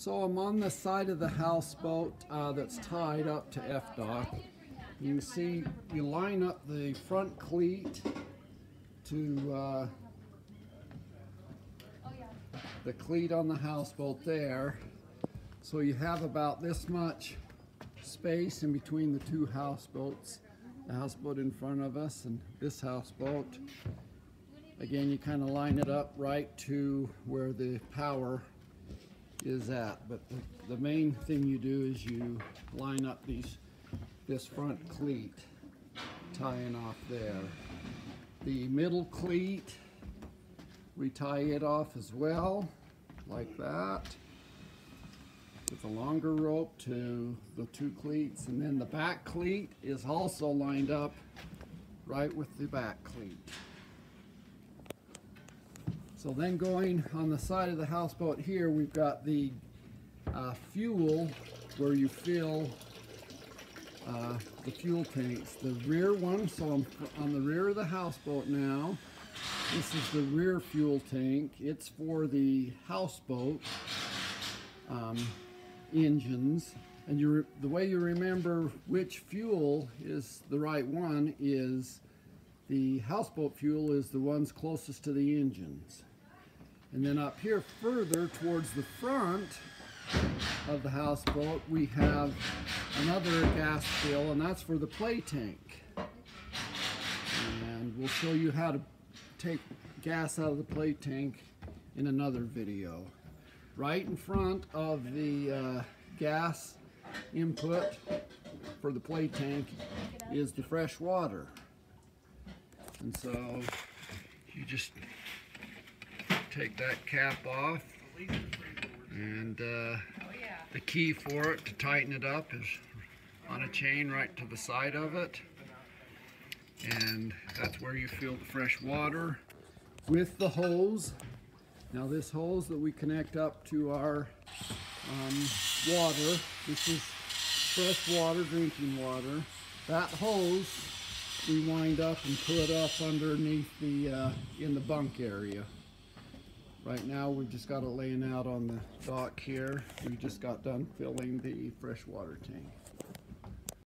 So I'm on the side of the houseboat uh, that's tied up to F-dock. You see you line up the front cleat to uh, the cleat on the houseboat there. So you have about this much space in between the two houseboats. The houseboat in front of us and this houseboat. Again, you kind of line it up right to where the power is that. But the, the main thing you do is you line up these this front cleat tying off there. The middle cleat, we tie it off as well, like that, with a longer rope to the two cleats. And then the back cleat is also lined up right with the back cleat. So then going on the side of the houseboat here, we've got the uh, fuel where you fill uh, the fuel tanks. The rear one, so I'm on the rear of the houseboat now. This is the rear fuel tank. It's for the houseboat um, engines. And you the way you remember which fuel is the right one is the houseboat fuel is the ones closest to the engines. And then up here further towards the front of the houseboat, we have another gas fill, and that's for the play tank. And we'll show you how to take gas out of the play tank in another video. Right in front of the uh, gas input for the play tank is the fresh water. And so you just take that cap off. And uh, the key for it to tighten it up is on a chain right to the side of it. And that's where you fill the fresh water with the hose. Now this hose that we connect up to our um, water this is fresh water drinking water. That hose we wind up and put up underneath the uh, in the bunk area Right now we've just got it laying out on the dock here. We just got done filling the freshwater tank.